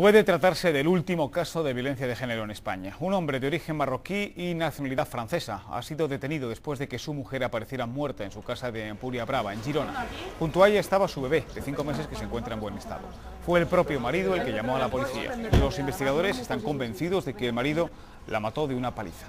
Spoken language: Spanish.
Puede tratarse del último caso de violencia de género en España. Un hombre de origen marroquí y nacionalidad francesa ha sido detenido después de que su mujer apareciera muerta en su casa de Empuria Brava, en Girona. Junto a ella estaba su bebé, de cinco meses, que se encuentra en buen estado. Fue el propio marido el que llamó a la policía. Los investigadores están convencidos de que el marido la mató de una paliza.